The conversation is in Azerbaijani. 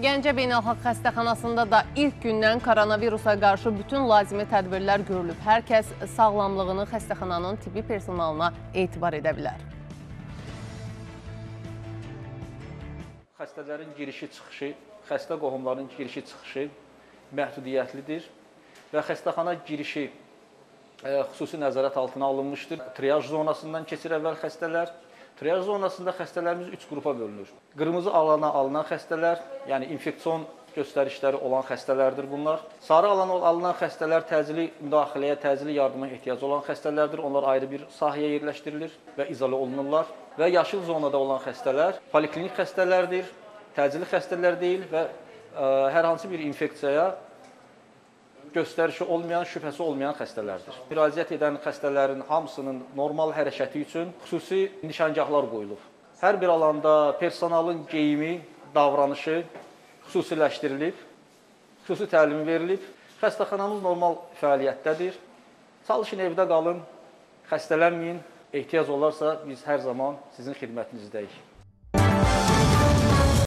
Gəncə Beynəlxalq Xəstəxanasında da ilk gündən koronavirusa qarşı bütün lazımi tədbirlər görülüb. Hər kəs sağlamlığını xəstəxananın tibbi personalına etibar edə bilər. Xəstələrin girişi-çıxışı, xəstə qohumların girişi-çıxışı məhdudiyyətlidir və xəstəxana girişi e, xüsusi nəzarət altına alınmışdır. Triaj zonasından keçir əvvəl xəstələr. Triaj zonasında xəstələrimiz 3 qrupa bölünür. Qırmızı alana alınan xəstələr, yəni infeksion göstərişləri olan xəstələrdir bunlar. Sarı alana alınan xəstələr təcili müdaxiləyə, təcili yardıma ehtiyacı olan xəstələrdir. Onlar ayrı bir sahəyə yerləşdirilir və izolə olunurlar. Və yaşıl zonada olan xəstələr poliklinik xəstələrdir, təcili xəstələr deyil və ə, hər hansı bir infeksiyaya göstərişi olmayan, şübhəsi olmayan xəstələrdir. Müraciət edən xəstələrin hamısının normal hərəkəti üçün xüsusi nişangahlar qoyulub. Hər bir alanda personalın geyimi, davranışı xüsusiləşdirilib, xüsusi təlim verilib. Xəstəxanamız normal fəaliyyətdədir. Çalışın evdə qalın, xəstələnməyin. Ehtiyac olarsa biz hər zaman sizin xidmətinizdəyik.